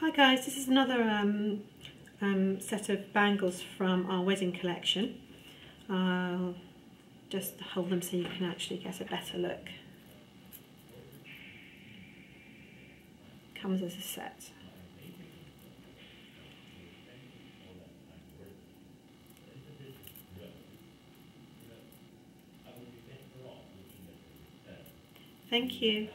Hi guys, this is another um, um, set of bangles from our wedding collection. I'll just hold them so you can actually get a better look. Comes as a set. Thank you.